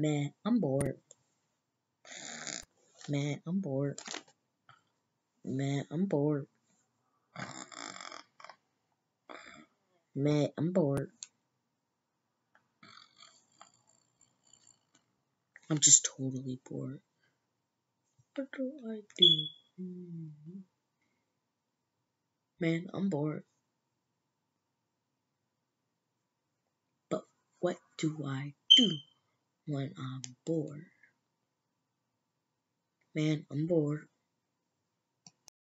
Man, I'm bored. Man, I'm bored. Man, I'm bored. Man, I'm bored. I'm just totally bored. What do I do? Man, I'm bored. But what do I do when I'm um, bored? Man, I'm bored.